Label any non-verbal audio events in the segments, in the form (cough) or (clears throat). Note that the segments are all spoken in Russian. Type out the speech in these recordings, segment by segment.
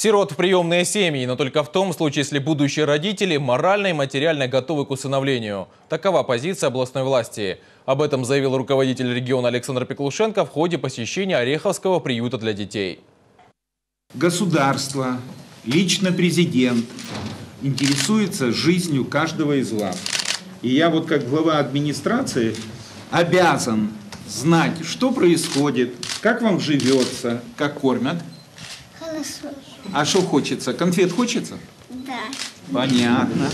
Сирот в приемные семьи, но только в том случае, если будущие родители морально и материально готовы к усыновлению. Такова позиция областной власти. Об этом заявил руководитель региона Александр Пеклушенко в ходе посещения Ореховского приюта для детей. Государство, лично президент интересуется жизнью каждого из вас. И я вот как глава администрации обязан знать, что происходит, как вам живется, как кормят. Хорошо. А что хочется? Конфет хочется? Да. Понятно.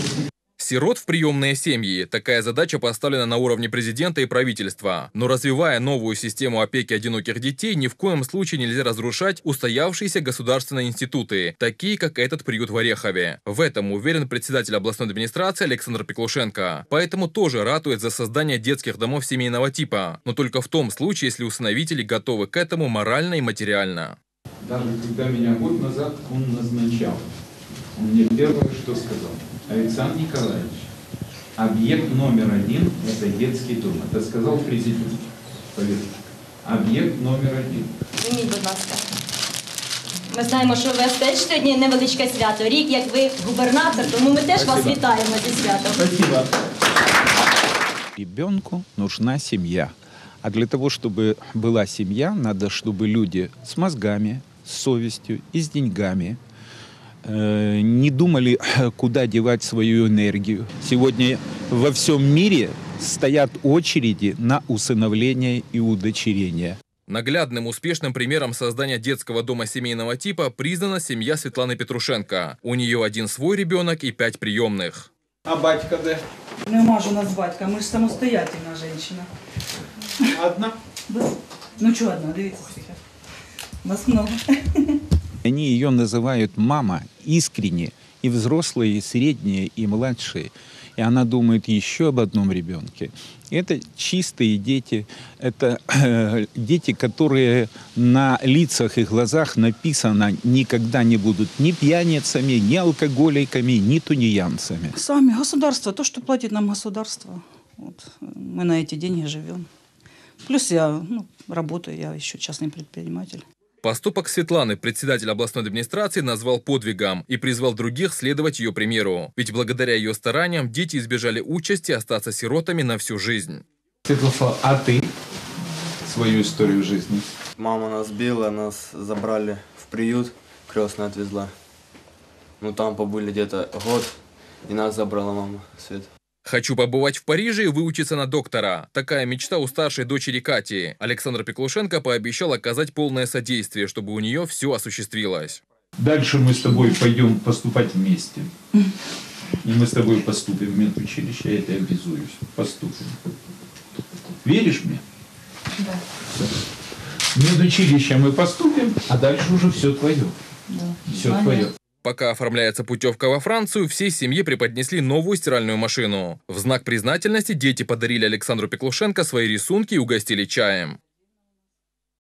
Сирот в приемные семьи. Такая задача поставлена на уровне президента и правительства. Но развивая новую систему опеки одиноких детей, ни в коем случае нельзя разрушать устоявшиеся государственные институты, такие как этот приют в Орехове. В этом уверен председатель областной администрации Александр Пеклушенко. Поэтому тоже ратует за создание детских домов семейного типа. Но только в том случае, если усыновители готовы к этому морально и материально. Даже когда меня год назад он назначал, он мне первое, что сказал, Александр Николаевич, объект номер один – это детский дом. Это сказал президент. Поверьте. Об'єкт номер один. Змініть, будь ласка. Ми знаємо, що у вас теж сьогодні невеличке свято. Рік, як ви губернатор, тому ми теж вас Спасибо. вітаємо зі святом. Спасибо. Ребенку нужна семья. А для того, чтобы была семья, надо, чтобы люди с мозгами, с совестью и с деньгами э, не думали, (clears throat) куда девать свою энергию. Сегодня во всем мире стоят очереди на усыновление и удочерение. Наглядным успешным примером создания детского дома семейного типа признана семья Светланы Петрушенко. У нее один свой ребенок и пять приемных. А батька де? Нема ж у нас батька, ми ж самостоятельна жінка. Одна? Ну чого одна, дивіться скільки. Нас много. (laughs) Они ее называют мама искренне, и взрослые, и средние, и младшие. И она думает еще об одном ребенке. Это чистые дети, это э, дети, которые на лицах и глазах написано никогда не будут ни пьяницами, ни алкоголиками, ни тунеянцами. Сами государство, то, что платит нам государство. Вот. Мы на эти деньги живем. Плюс я ну, работаю, я еще частный предприниматель. Поступок Светланы председатель областной администрации назвал подвигом и призвал других следовать ее примеру. Ведь благодаря ее стараниям дети избежали участи остаться сиротами на всю жизнь. Святослав, а ты свою историю жизни? Мама нас била, нас забрали в приют, крестная отвезла. Ну там побыли где-то год, и нас забрала мама, Свет. Хочу побывать в Париже и выучиться на доктора. Такая мечта у старшей дочери Кати. Александр Пеклушенко пообещал оказать полное содействие, чтобы у нее все осуществилось. Дальше мы с тобой пойдем поступать вместе. И мы с тобой поступим в медучилище, я это обязуюсь. Поступим. Веришь мне? Да. В медучилище мы поступим, а дальше уже все твое. Все твое. Пока оформляется путевка во Францию, всей семье преподнесли новую стиральную машину. В знак признательности дети подарили Александру Пеклушенко свои рисунки и угостили чаем.